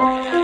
Música